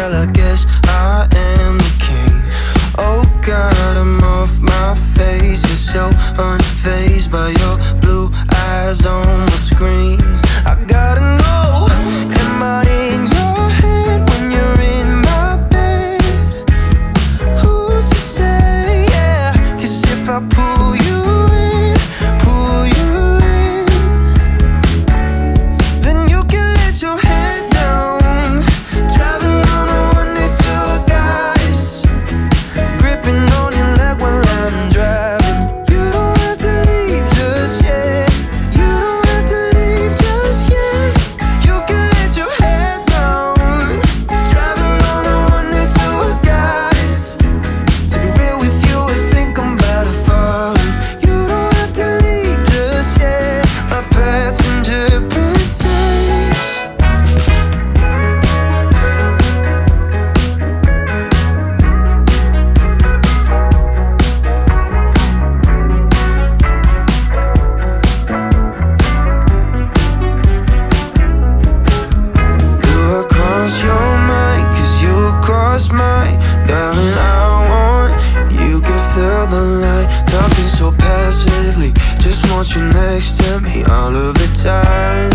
well, I guess I am the king. Oh God, I'm off my face. You're so unfazed by your blue eyes on the screen. I gotta know, am I in your head when you're in my bed? Who's to say, yeah, Cause if I pull you in want you next to me all of the time.